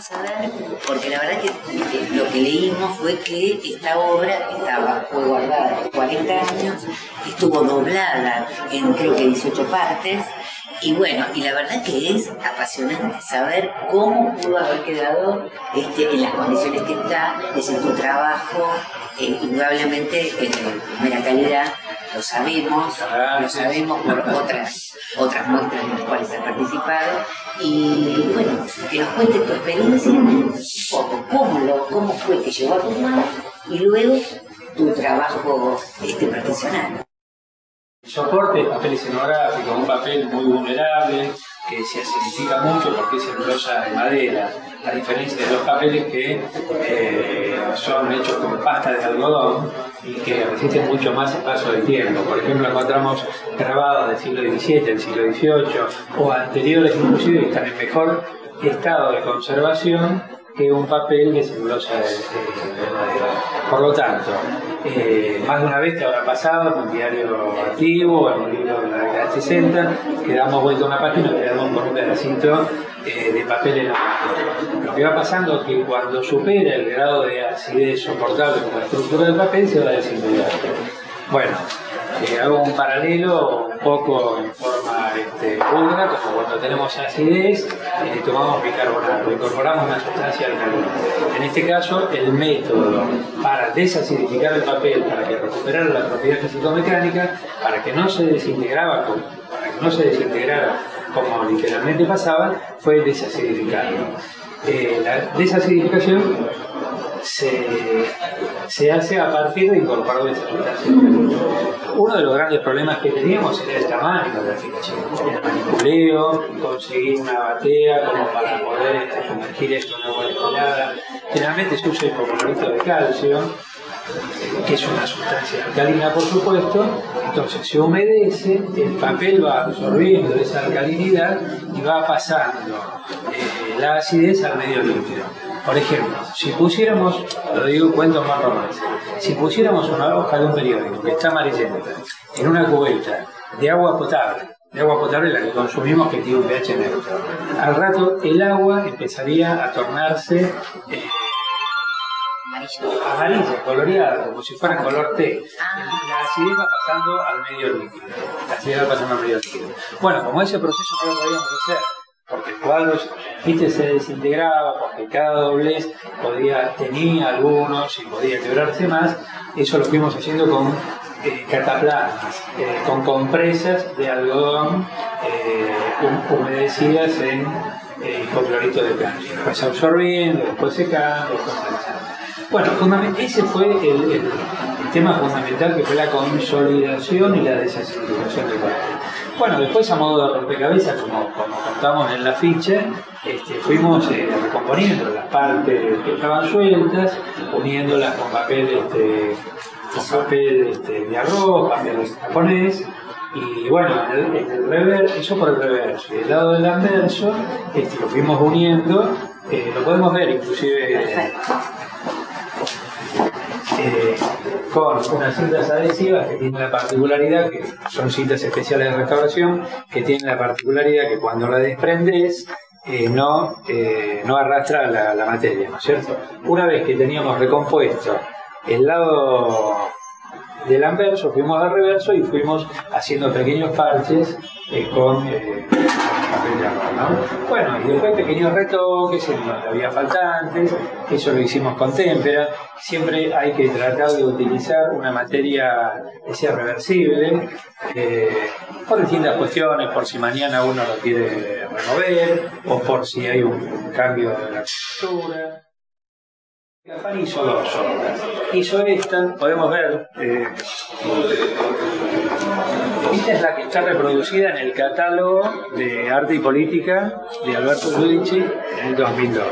saber, porque la verdad que eh, lo que leímos fue que esta obra estaba, fue guardada por 40 años, estuvo doblada en creo que 18 partes, y bueno, y la verdad que es apasionante saber cómo pudo haber quedado este, en las condiciones que está, es en tu trabajo, eh, indudablemente eh, de primera calidad, lo sabemos, lo sabemos por otras, otras muestras en las cuales has participado, y bueno, que nos cuente tu experiencia, poco, cómo, lo, cómo fue que llegó a tu mano y luego tu trabajo este, profesional. Soporte es papel escenográfico, un papel muy vulnerable que se acidifica mucho porque es celulosa de madera, a diferencia de los papeles que eh, son hechos con pasta de algodón y que resisten mucho más el paso del tiempo. Por ejemplo, encontramos grabados del siglo XVII, del siglo XVIII o anteriores inclusive están en mejor estado de conservación que un papel celulosa de, madera. Por lo tanto, eh, más de una vez te habrá pasado en un diario activo o en un libro de la década del 60, que damos vuelta a una página y quedamos con un pedacito eh, de papel en la mano. Lo que va pasando es que cuando supera el grado de acidez soportable con la estructura del papel, se va a desintegrar. Bueno, eh, hago un paralelo un poco en este, como cuando tenemos acidez, eh, tomamos bicarbonato, incorporamos una sustancia alcalina. En este caso, el método para desacidificar el papel, para que recuperara la propiedad físico-mecánica, para que no se desintegraba, para que no se desintegrara como literalmente pasaba, fue desacidificarlo. Eh, la desacidificación se, se, hace a partir de incorporar esa sustancia. Uno de los grandes problemas que teníamos era el tamaño de la ficha. El manipuleo, conseguir una batea como para poder convertir esto en agua destilada. Generalmente se usa el hipoclorito de calcio, que es una sustancia alcalina por supuesto, entonces se humedece, el papel va absorbiendo esa alcalinidad y va pasando eh, la acidez al medio líquido. Por ejemplo, si pusiéramos, lo digo cuento más romance, si pusiéramos una hoja de un periódico que está amarillenta en una cubeta de agua potable, de agua potable la que consumimos que tiene un pH neutro, al rato el agua empezaría a tornarse eh, amarilla, coloreada, como si fuera color té. La acidez va pasando al medio líquido. La acidez va pasando al medio líquido. Bueno, como ese proceso no lo podíamos hacer porque el cuadro se desintegraba, porque cada doblez podía, tenía algunos y podía quebrarse más, eso lo fuimos haciendo con eh, cataplasmas, eh, con compresas de algodón eh, humedecidas en eh, hipoclorito de calcio. Después absorbiendo, después secando, después Bueno, ese fue el, tema fundamental que fue la consolidación y la desacidificación del cuadro. Bueno, después a modo de rompecabezas, como, como contamos en la ficha, este, fuimos eh, recomponiendo las partes que estaban sueltas, uniéndolas con papel, este, con papel este, de arroz, papel japonés, y bueno, en el, reverso, eso por el reverso. Y el lado del anverso este, lo fuimos uniendo, eh, lo podemos ver inclusive eh, con unas cintas adhesivas que tienen la particularidad, que son cintas especiales de restauración, que tienen la particularidad que cuando la desprendes eh, no, eh, no arrastra la, materia, ¿no es cierto? Una vez que teníamos recompuesto el lado del anverso, fuimos al reverso y fuimos haciendo pequeños parches eh, con Bueno, y después pequeños retoques en donde había faltantes, eso lo hicimos con témpera. Siempre hay que tratar de utilizar una materia que sea reversible, eh, por distintas cuestiones, por si mañana uno lo quiere remover, o por si hay un cambio de la textura. Cafani hizo dos obras. Hizo esta, podemos ver, eh, esta es la que está reproducida en el catálogo de arte y política de Alberto Giudici en el 2002.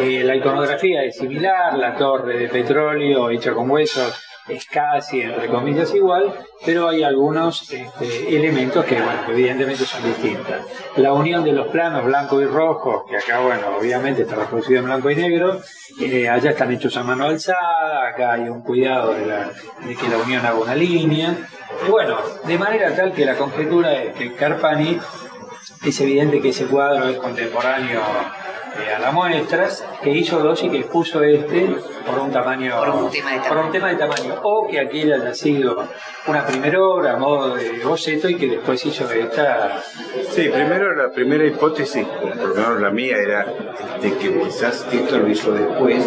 Eh, la iconografía es similar, la torre de petróleo hecha con huesos es casi, entre comillas, igual, pero hay algunos este, elementos que, bueno, evidentemente son distintos. La unión de los planos blanco y rojo, que acá, bueno, obviamente está reproducido en blanco y negro, eh, allá están hechos a mano alzada, acá hay un cuidado de, que la unión haga una línea. Y bueno, de manera tal que la conjetura es que Carpani es evidente que ese cuadro es contemporáneo eh, a la muestra, que hizo dos y que expuso este por un tamaño, Por un tema de por tamaño. un tema de tamaño, o que aquella haya sido una primera obra a modo de boceto y que después hizo esta Sí, primero la primera hipótesis, por lo menos la mía, era de que quizás esto lo hizo después,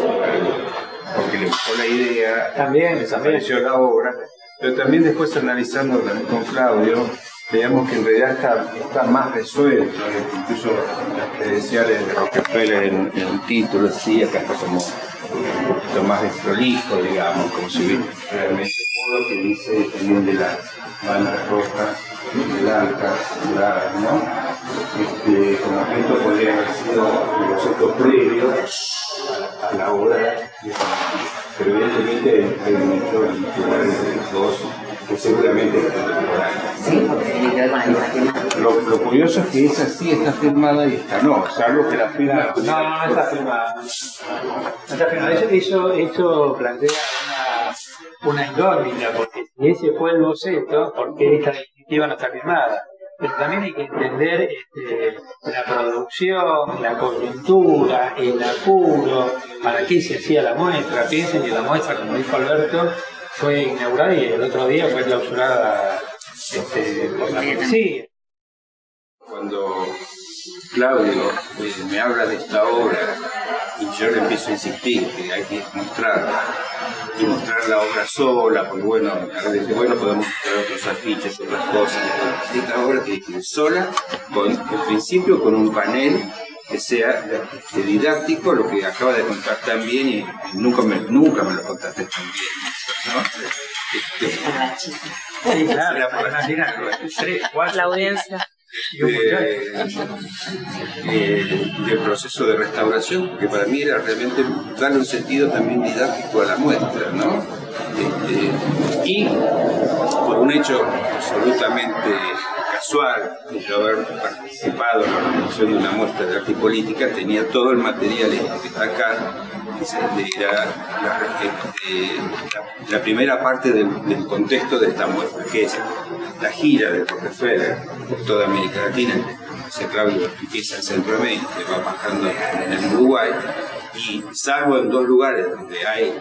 porque le gustó la idea, También, desapareció la obra, pero también después analizando con Claudio, veíamos que en realidad está, está más resuelto, incluso las credenciales de Rockefeller en, en el título, sí, acá está como un poquito más desprolijo, digamos, como si hubiera realmente todo lo que dice también de las bandas rojas, blancas, doradas, ¿no? Este, como esto podría haber sido el boceto previo a, la obra de pero evidentemente hay un hecho en entre los dos que seguramente es contemporáneo. Sí, porque tiene que ver con la misma temática. Lo, lo curioso es que esa sí está firmada y esta no, salvo que la firma. No, no, no está firmada. No está firmada. Eso, eso, eso plantea una, una incógnita, porque si ese fue el boceto, ¿por qué esta definitiva no está firmada? Pero también hay que entender este, la producción, la coyuntura, el apuro, para qué se hacía la muestra. Piensen que la muestra, como dijo Alberto, fue inaugurada y el otro día fue clausurada este, por la policía. Cuando Claudio eh, me habla de esta obra y yo le empiezo a insistir que hay que mostrarla y mostrar la obra sola, porque bueno, dice, bueno, podemos mostrar otros afiches, otras cosas. Esta obra tiene que ir sola, con, en principio con un panel que sea este, didáctico, lo que acaba de contar tan bien y nunca me, nunca me lo contaste tan bien. ¿no? Este. Sí, claro, La audiencia. Eh, eh, del proceso de restauración, que para mí era realmente darle un sentido también didáctico a la muestra, ¿no? Este, y por un hecho absolutamente casual, de yo haber participado en la organización de una muestra de arte y política, tenía todo el material este que está acá, la, este, la- primera parte del, contexto de esta muestra, que es la gira de Rockefeller por toda América Latina, se Claudio empieza en Centroamérica, va bajando en Uruguay, y salvo en dos lugares donde hay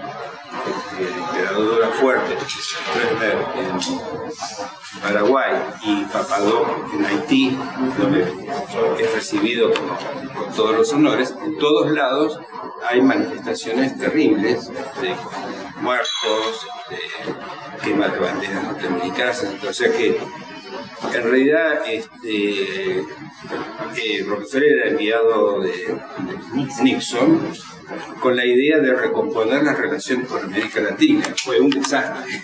este, emperadura fuerte, Stroessner en Paraguay y Papadó en Haití, donde es recibido con, todos los honores, en todos lados hay manifestaciones terribles, este, muertos, este, quema de banderas norteamericanas, o sea que en realidad, este, eh, Rockefeller era enviado de, de Nixon con la idea de recomponer las relaciones con América Latina. Fue un desastre,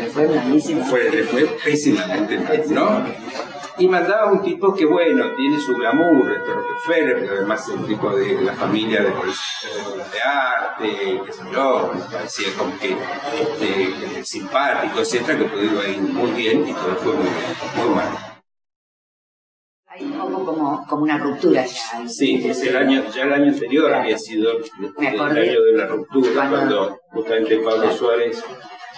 Le fue malísimo. fue, le fue pésimamente mal, ¿no? Y mandaba un tipo que, bueno, tiene su glamour, este Rockefeller, pero además es un tipo de la familia de de arte, qué sé yo, parecía como que este, simpático, etcétera, que pudo ir muy bien y todo fue muy, muy mal. Hay un poco como, como una ruptura ya. Sí, es el año, ya el año anterior había sido el año de la ruptura, Cuando- cuando justamente Pablo Suárez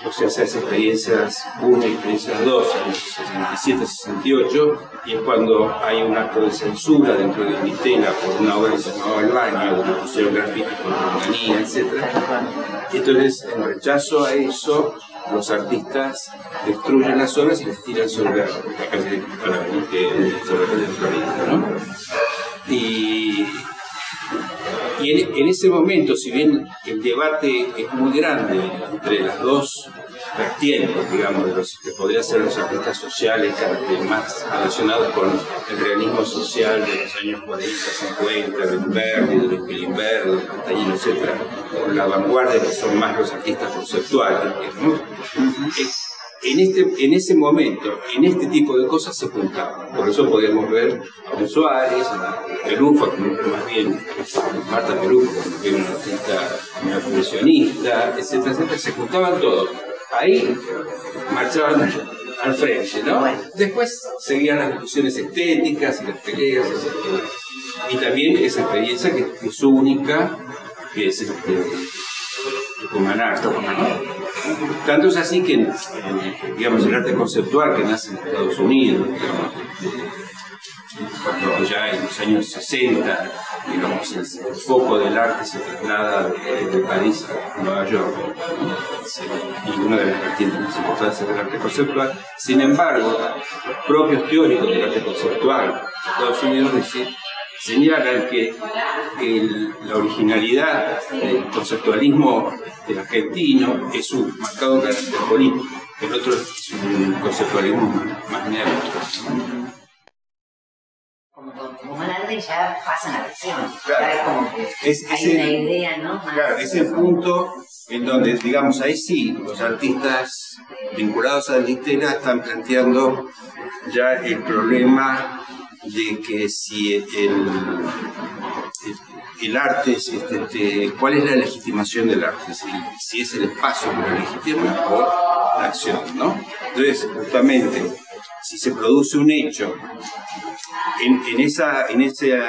o sea, hace experiencias 1 y experiencias 2 en el 67-68, y es cuando hay un acto de censura dentro de Vitela por una obra que se llamaba El Baño, donde pusieron grafitis con Romanía, etc. Y entonces, en rechazo a eso, los artistas destruyen las obras y las tiran sobre la calle sobre Florida, ¿no? Y, y en, en ese momento, si bien el debate es muy grande entre las dos vertientes, digamos, de los que podrían ser los artistas sociales, más relacionados con el realismo social de los años 40, 50, de Verdi, de Luis Pilimberg, de etc., con la vanguardia que son más los artistas conceptuales. Eh, en, este, en ese momento, en este tipo de cosas se juntaban. Por eso podíamos ver a un Suárez, a Pelufa, más bien Marta Pelufa, como que era una artista, una profesionista, etcétera, etcétera. Se juntaban todos. Ahí marchaban al, al frente, ¿no? Después seguían las discusiones estéticas y las peleas. Y también esa experiencia que, que es única, que es este, el Cumanar, ¿no? Tanto es así que, digamos, el arte conceptual que nace en Estados Unidos, digamos, cuando ya en los años 60 digamos, el, foco del arte se traslada de, París a Nueva York, y una de las vertientes más importantes es el arte conceptual. Sin embargo, los propios teóricos del arte conceptual de Estados Unidos señalan que la originalidad del conceptualismo del argentino es un marcado carácter político, el otro es un conceptualismo más neutro como y ya pasan a la acción. Claro. es hay una idea, ¿no? Claro, es el punto en donde, digamos, ahí sí, los artistas vinculados a la litera están planteando ya el problema de que si el, el, arte es, este, este, cuál es la legitimación del arte, si, si es el espacio que lo legitima o la acción, ¿no? Entonces, justamente, si se produce un hecho en, esa,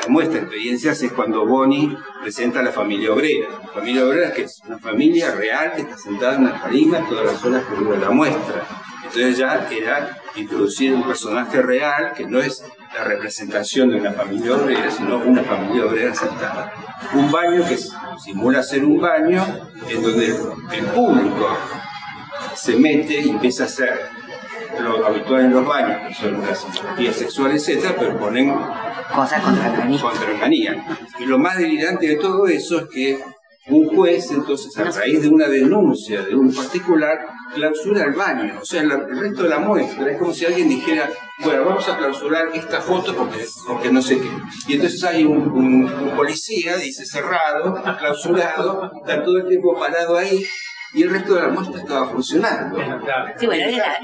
muestra de experiencias es cuando Boni presenta a la familia obrera. La familia obrera que es una familia real que está sentada en una tarima todas las horas que dura la muestra. Entonces ya era introducir un personaje real que no es la representación de una familia obrera, sino una familia obrera sentada. Un baño que simula ser un baño en donde el público se mete y empieza a hacer lo habitual en los baños, son las ideologías sexuales, etc., pero ponen cosas contra el Contra Y lo más delirante de todo eso es que un juez, entonces, a raíz de una denuncia de un particular, clausura el baño, o sea, el resto de la muestra. Es como si alguien dijera, bueno, vamos a clausurar esta foto porque, porque no sé qué. Y entonces hay un, un policía, dice cerrado, clausurado, está todo el tiempo parado ahí, y el resto de la muestra estaba funcionando. Sí, bueno, era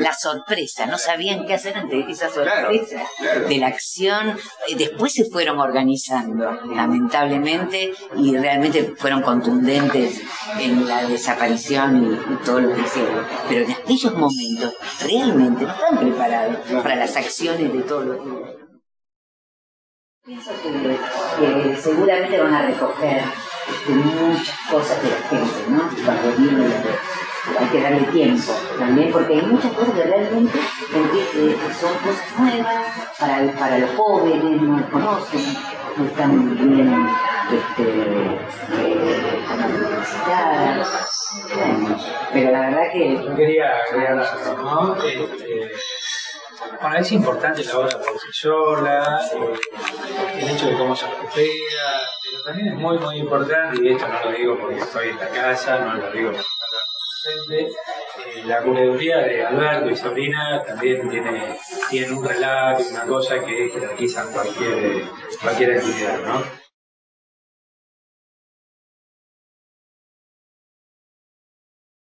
la, sorpresa, no sabían qué hacer ante esa sorpresa de la acción. Después se fueron organizando, lamentablemente, y realmente fueron contundentes en la desaparición y, todo lo que hicieron. Pero en aquellos momentos realmente no estaban preparados para las acciones de todos los días. Pienso que seguramente van a recoger muchas cosas de la gente, ¿no? Hay que darle tiempo también, porque hay muchas cosas que realmente que son cosas nuevas para, para los jóvenes, no las conocen, no están bien este, eh, pero la verdad que... Yo quería agregar algo, ¿no? Este, bueno, es importante la obra por sí sola, el hecho de cómo se recupera, pero también es muy, muy importante, y esto no lo digo porque estoy en la casa, no lo digo porque eh, la culeduría de Alberto y Sabrina también tiene, tiene un relato, una cosa que jerarquizan cualquier, cualquier actividad, ¿no?